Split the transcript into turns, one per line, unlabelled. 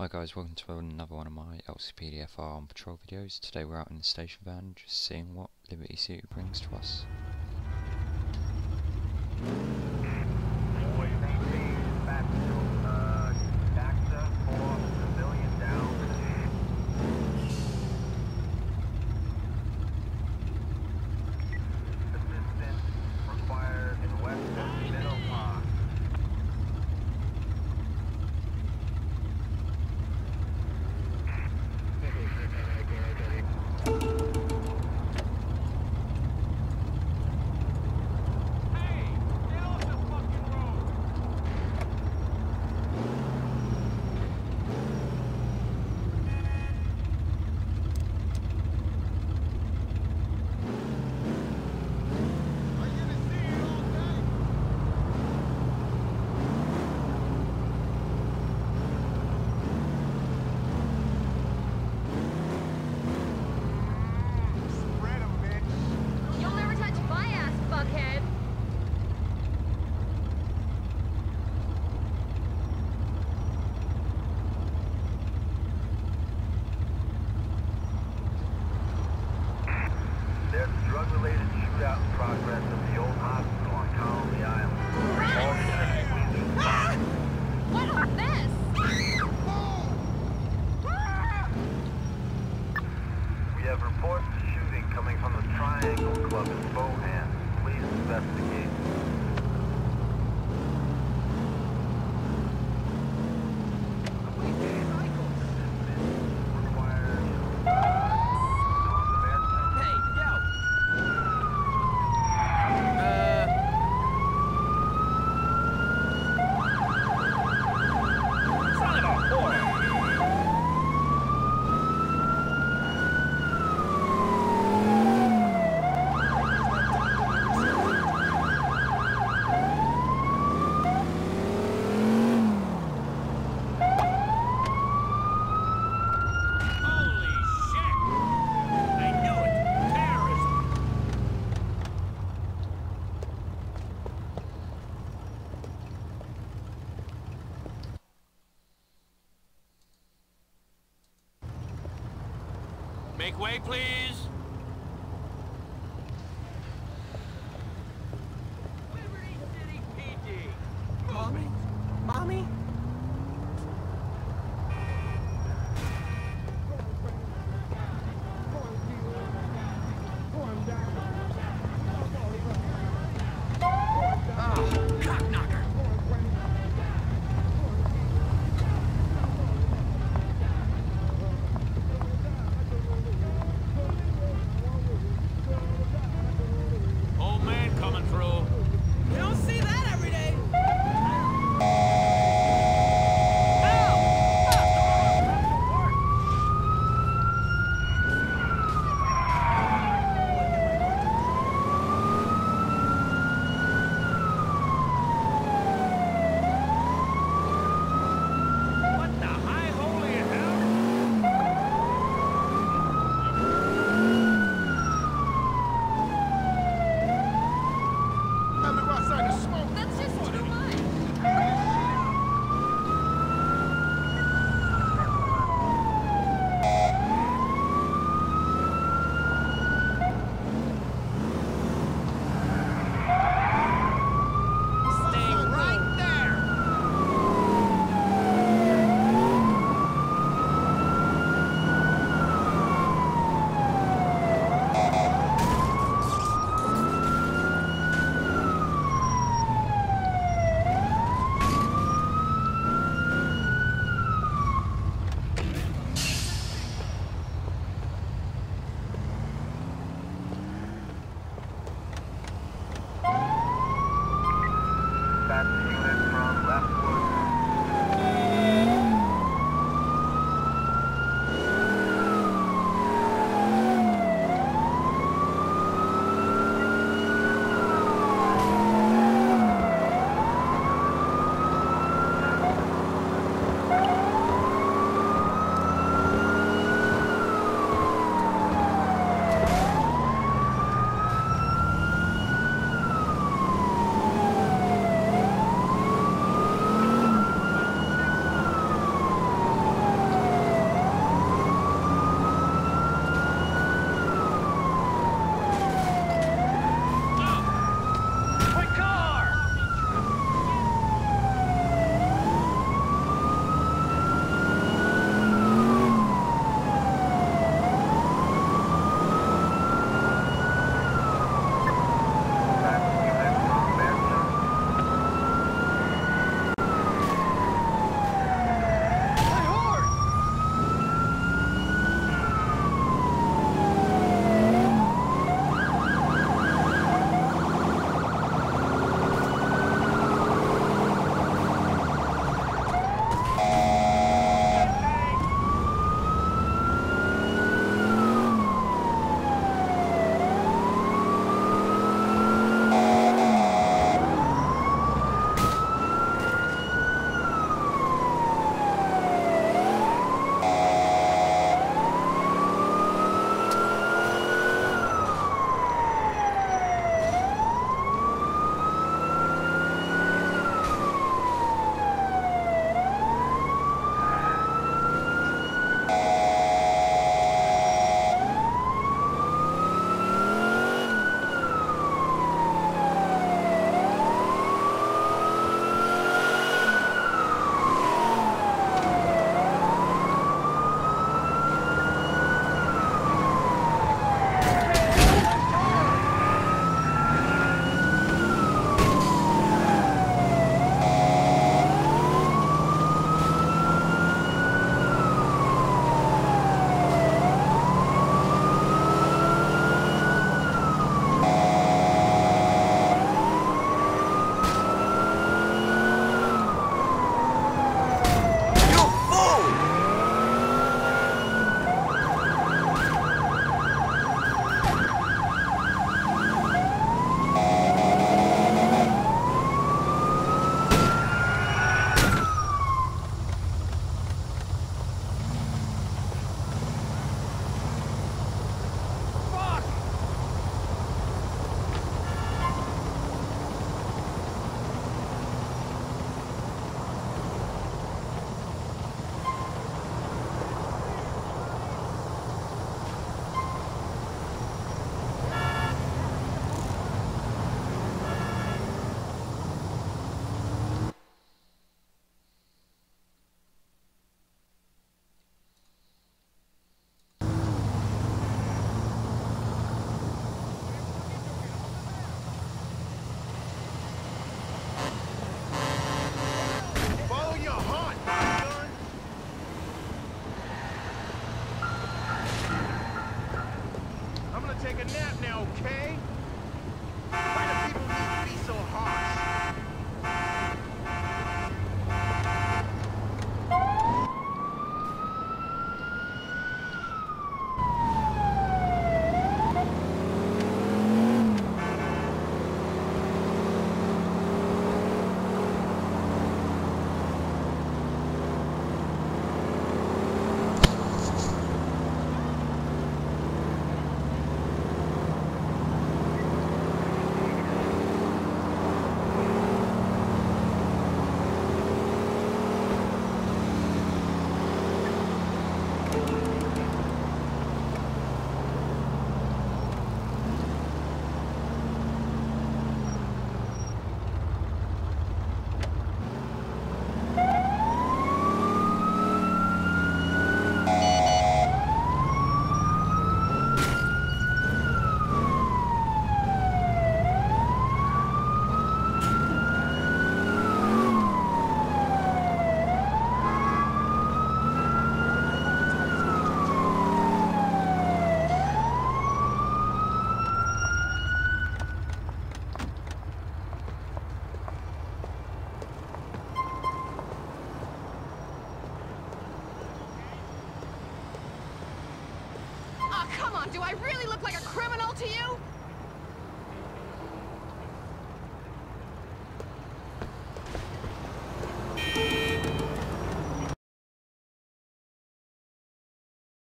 Hi guys, welcome to another one of my LCPDFR on patrol videos. Today we're out in the station van, just seeing what Liberty City brings to us.
Make way, please.
On. Do I really look like a criminal to you?